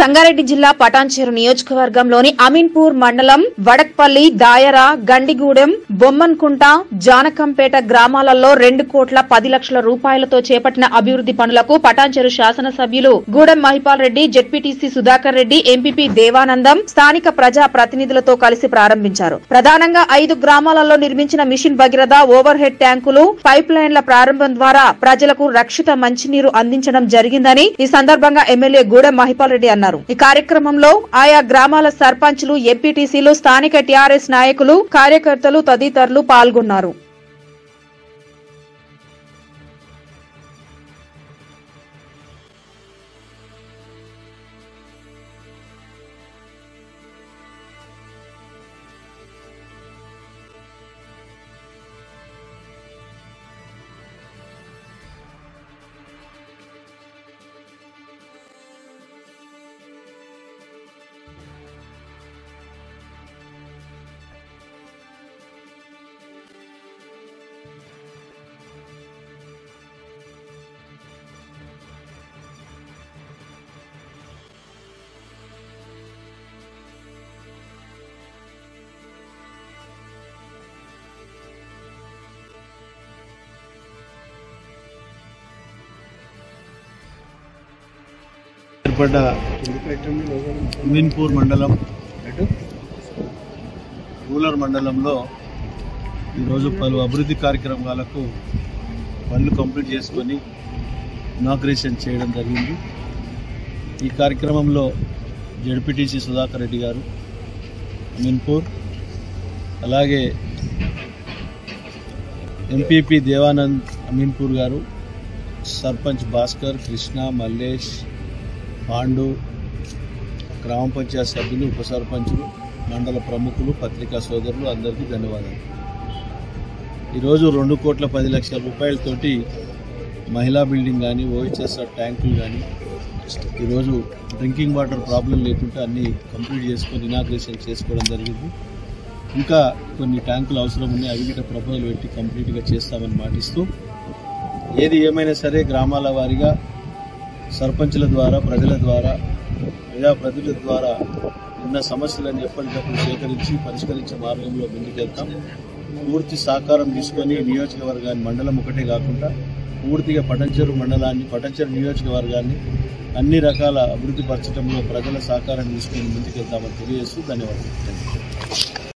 సంగారెడ్డి జిల్లా పటాన్చేరు నియోజకవర్గంలోని అమీన్పూర్ మండలం వడక్పల్లి దాయర గండిగూడెం బొమ్మన్కుంట జానకంపేట గ్రామాలలో రెండు కోట్ల పది లక్షల రూపాయలతో చేపట్టిన అభివృద్ది పనులకు పటాన్చేరు శాసనసభ్యులు గూడెం మహిపాల్ రెడ్డి జెడ్పీటీసీ సుధాకర్ రెడ్డి ఎంపీపీ దేవానందం స్థానిక ప్రజా ప్రతినిధులతో కలిసి ప్రారంభించారు. ప్రధానంగా ఐదు గ్రామాలలో నిర్మించిన మిషన్ భగీరథ ఓవర్ హెడ్ ట్యాంకులు పైప్ లైన్ల ప్రారంభం ద్వారా ప్రజలకు రక్షిత మంచినీరు అందించడం జరిగిందని ఈ సందర్భంగా ఎమ్మెల్యే గూడెం మహిపాల్ రెడ్డి అన్నారు. ఈ కార్యక్రమంలో ఆయా గ్రామాల సర్పంచ్లు ఎంపీటీసీలు స్థానిక టీఆర్ఎస్ నాయకులు కార్యకర్తలు తదితరులు పాల్గొన్నారు. ఏర్పడ్డ మీన్పూర్ మండలం రూరల్ మండలంలో ఈరోజు పలు అభివృద్ధి కార్యక్రమాలకు పనులు కంప్లీట్ చేసుకొని ఇనాగ్రేషన్ చేయడం జరిగింది. ఈ కార్యక్రమంలో జడ్పీటీసీ సుధాకర్ రెడ్డి గారు మీన్పూర్ అలాగే ఎంపీపీ దేవానంద్ అమీన్పూర్ గారు సర్పంచ్ భాస్కర్ కృష్ణ మల్లేష్ పాండు గ్రామ పంచాయత్ సభ్యులు ఉప సర్పంచులు మండల ప్రముఖులు పత్రికా సోదరులు అందరికీ ధన్యవాదాలు. ఈరోజు రెండు కోట్ల పది లక్షల రూపాయలతోటి మహిళా బిల్డింగ్ కానీ ఓహెచ్ఎస్ఆర్ ట్యాంకులు కానీ ఈరోజు డ్రింకింగ్ వాటర్ ప్రాబ్లం లేకుండా అన్నీ కంప్లీట్ చేసుకొని ఇనాగ్రేషన్ చేసుకోవడం జరిగింది. ఇంకా కొన్ని ట్యాంకులు అవసరం ఉన్నాయి అవి కూడా ప్రపోజల్ పెట్టి కంప్లీట్గా చేస్తామని మాటిస్తూ ఏది ఏమైనా సరే గ్రామాల వారీగా సర్పంచుల ద్వారా ప్రజల ద్వారా ప్రజాప్రతినిధుల ద్వారా ఉన్న సమస్యలను ఎప్పటికప్పుడు సేకరించి పరిష్కరించే మార్గంలో ముందుకెళ్తాం. పూర్తి సహకారం తీసుకొని నియోజకవర్గాన్ని మండలం ఒకటే కాకుండా పూర్తిగా పటంచెరు మండలాన్ని పటంచెరు నియోజకవర్గాన్ని అన్ని రకాల అభివృద్ధి పరచడంలో ప్రజల సహకారం తీసుకొని ముందుకెళ్తామని తెలియజేస్తూ ధన్యవాదాలు.